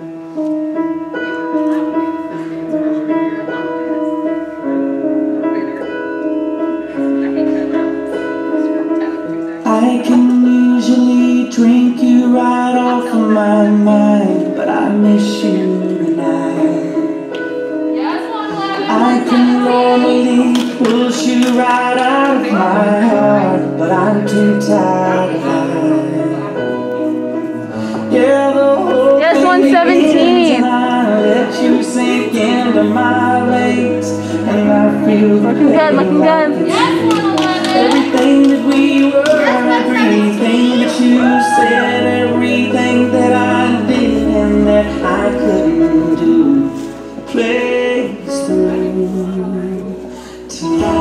I can usually drink you right off of my mind, but I miss you tonight. I can normally push you right out of my heart, but I'm too tired of that. 117. Looking good, looking good. Everything that we were, everything that you said, everything that I did and that I couldn't do. Please through tonight.